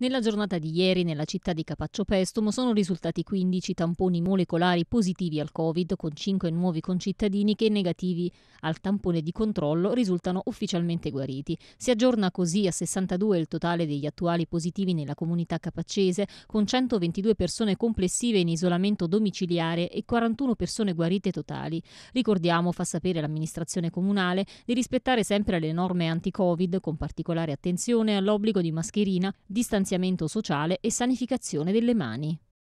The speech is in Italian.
Nella giornata di ieri nella città di Capaccio Pestum sono risultati 15 tamponi molecolari positivi al Covid con 5 nuovi concittadini che negativi al tampone di controllo risultano ufficialmente guariti. Si aggiorna così a 62 il totale degli attuali positivi nella comunità capaccese con 122 persone complessive in isolamento domiciliare e 41 persone guarite totali. Ricordiamo, fa sapere l'amministrazione comunale, di rispettare sempre le norme anti-Covid con particolare attenzione all'obbligo di mascherina, distanziamento sociale e sanificazione delle mani.